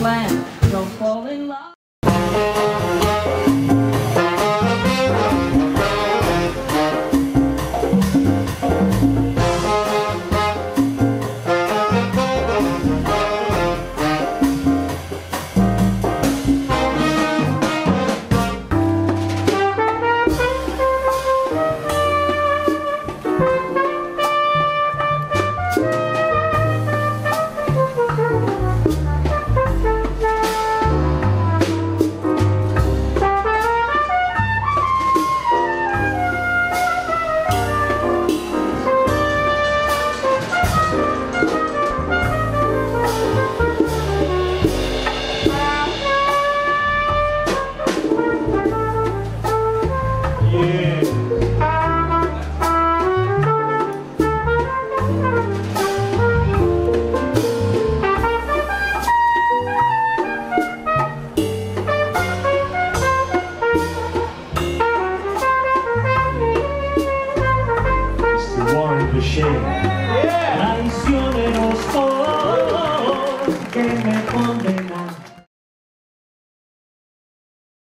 land. Don't fall in love. cliché. Yeah. Traicioneros, oh, que me